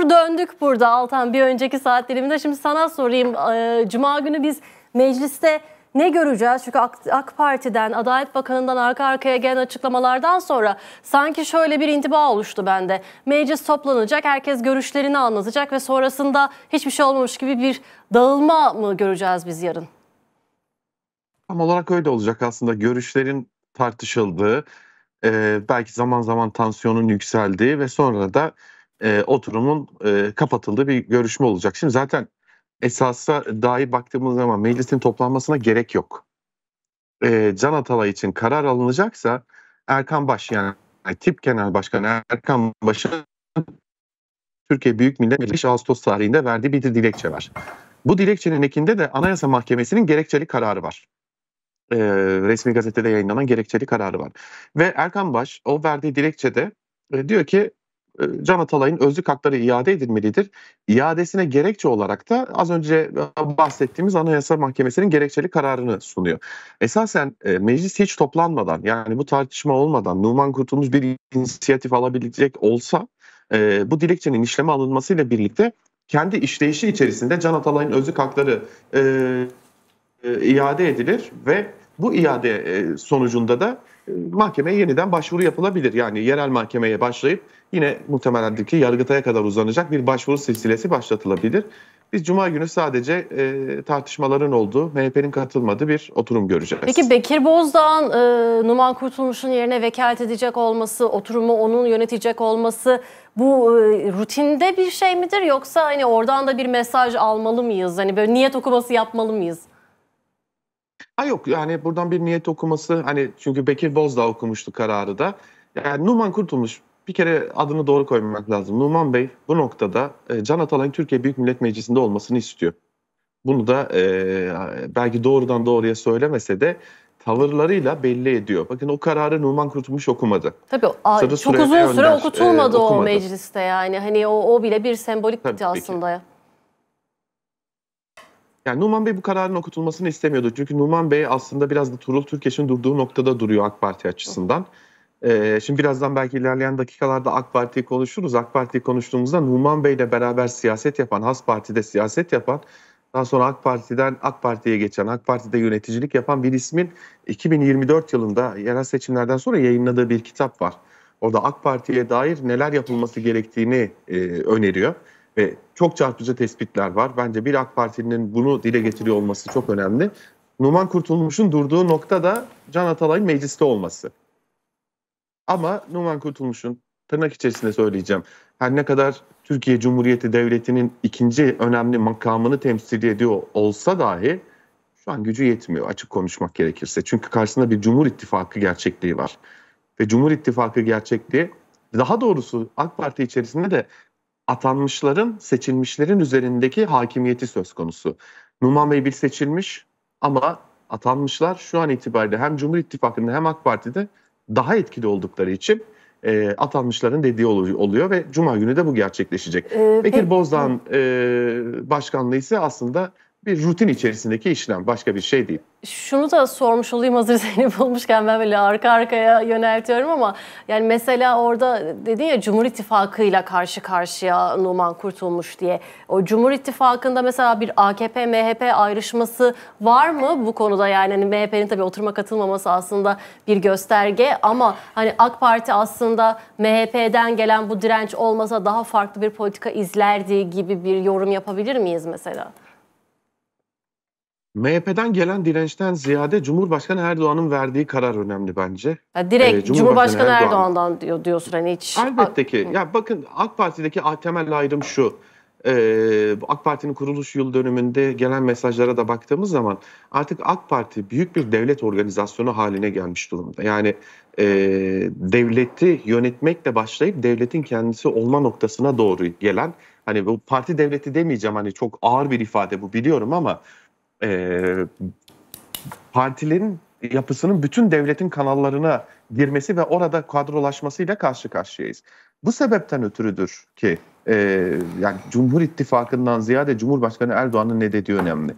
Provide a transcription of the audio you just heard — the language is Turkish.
tur döndük burada Altan bir önceki saat diliminde. Şimdi sana sorayım. Ee, Cuma günü biz mecliste ne göreceğiz? Çünkü AK Parti'den, Adalet Bakanı'ndan arka arkaya gelen açıklamalardan sonra sanki şöyle bir intiba oluştu bende. Meclis toplanacak, herkes görüşlerini anlatacak ve sonrasında hiçbir şey olmamış gibi bir dağılma mı göreceğiz biz yarın? Tam olarak öyle olacak aslında. Görüşlerin tartışıldığı, e, belki zaman zaman tansiyonun yükseldiği ve sonra da e, oturumun e, kapatıldığı bir görüşme olacak. Şimdi zaten esasa dair baktığımız zaman meclisin toplanmasına gerek yok. E, Can Atalay için karar alınacaksa Erkan Baş yani tip genel başkanı Erkan Baş'ın Türkiye Büyük Millet Meclisi Ağustos tarihinde verdiği bir dilekçe var. Bu dilekçenin ekinde de Anayasa Mahkemesi'nin gerekçeli kararı var. Ee, resmi gazetede yayınlanan gerekçeli kararı var. Ve Erkan Baş o verdiği dilekçede e, diyor ki e, Can Atalay'ın özlük hakları iade edilmelidir. İadesine gerekçe olarak da az önce bahsettiğimiz Anayasa Mahkemesi'nin gerekçeli kararını sunuyor. Esasen e, meclis hiç toplanmadan yani bu tartışma olmadan Numan Kurtulmuş bir inisiyatif alabilecek olsa e, bu dilekçenin işleme alınmasıyla birlikte kendi işleyişi içerisinde Can Atalay'ın özlük hakları e, e, iade edilir ve bu iade e, sonucunda da e, mahkemeye yeniden başvuru yapılabilir. Yani yerel mahkemeye başlayıp yine muhtemelendir ki Yargıtay'a kadar uzanacak bir başvuru silsilesi başlatılabilir. Biz Cuma günü sadece e, tartışmaların olduğu, MHP'nin katılmadığı bir oturum göreceğiz. Peki Bekir Bozdağ'ın e, Numan Kurtulmuş'un yerine vekalet edecek olması, oturumu onun yönetecek olması bu e, rutinde bir şey midir? Yoksa hani oradan da bir mesaj almalı mıyız? Hani böyle niyet okuması yapmalı mıyız? Ha yok yani buradan bir niyet okuması hani çünkü Bekir Bozdağ okumuştu kararı da. Yani Numan Kurtulmuş bir kere adını doğru koymak lazım. Numan Bey bu noktada e, Can Atalay'ın Türkiye Büyük Millet Meclisi'nde olmasını istiyor. Bunu da e, belki doğrudan doğruya söylemese de tavırlarıyla belli ediyor. Bakın o kararı Numan Kurtulmuş okumadı. Tabii Sarı çok uzun süre önder, okutulmadı e, o mecliste yani. Hani o, o bile bir sembolik bitti aslında. ya. Yani Numan Bey bu kararın okutulmasını istemiyordu. Çünkü Numan Bey aslında biraz da Turul Türkeş'in durduğu noktada duruyor AK Parti açısından. Ee, şimdi birazdan belki ilerleyen dakikalarda AK Parti'yi konuşuruz. AK Parti'yi konuştuğumuzda Numan Bey ile beraber siyaset yapan, Has Parti'de siyaset yapan, daha sonra AK Parti'den AK Parti'ye geçen, AK Parti'de yöneticilik yapan bir ismin 2024 yılında yerel seçimlerden sonra yayınladığı bir kitap var. Orada AK Parti'ye dair neler yapılması gerektiğini e, öneriyor ve çok çarpıcı tespitler var. Bence bir AK Parti'nin bunu dile getiriyor olması çok önemli. Numan Kurtulmuş'un durduğu nokta da Can Atalay'ın mecliste olması. Ama Numan Kurtulmuş'un tırnak içerisinde söyleyeceğim. Her ne kadar Türkiye Cumhuriyeti Devleti'nin ikinci önemli makamını temsil ediyor olsa dahi şu an gücü yetmiyor açık konuşmak gerekirse. Çünkü karşısında bir Cumhur İttifakı gerçekliği var. Ve Cumhur İttifakı gerçekliği daha doğrusu AK Parti içerisinde de atanmışların seçilmişlerin üzerindeki hakimiyeti söz konusu. Numan Bey bir seçilmiş ama atanmışlar şu an itibariyle hem Cumhur İttifakı'nda hem AK Parti'de daha etkili oldukları için e, atanmışların dediği oluyor ve Cuma günü de bu gerçekleşecek. Ee, Bekir Bozdağ'ın e, başkanlığı ise aslında bir rutin içerisindeki işlem. Başka bir şey değil. Şunu da sormuş olayım hazır seni bulmuşken ben böyle arka arkaya yöneltiyorum ama yani mesela orada dedin ya Cumhur İttifakı'yla karşı karşıya Numan Kurtulmuş diye. O Cumhur İttifakı'nda mesela bir AKP MHP ayrışması var mı bu konuda yani hani MHP'nin tabii oturma katılmaması aslında bir gösterge ama hani AK Parti aslında MHP'den gelen bu direnç olmasa daha farklı bir politika izlerdi gibi bir yorum yapabilir miyiz mesela? MHP'den gelen dirençten ziyade Cumhurbaşkanı Erdoğan'ın verdiği karar önemli bence. Ya direkt ee, Cumhurbaşkanı, Cumhurbaşkanı Erdoğan. Erdoğan'dan diyor, diyorsun hani hiç. Elbette ki. Ya bakın AK Parti'deki temel ayrım şu. Ee, AK Parti'nin kuruluş yıl dönümünde gelen mesajlara da baktığımız zaman artık AK Parti büyük bir devlet organizasyonu haline gelmiş durumda. Yani e, devleti yönetmekle başlayıp devletin kendisi olma noktasına doğru gelen hani bu parti devleti demeyeceğim hani çok ağır bir ifade bu biliyorum ama e, partilerin yapısının bütün devletin kanallarına girmesi ve orada kadrolaşmasıyla karşı karşıyayız. Bu sebepten ötürüdür ki e, yani Cumhur İttifakı'ndan ziyade Cumhurbaşkanı Erdoğan'ın ne dediği önemli.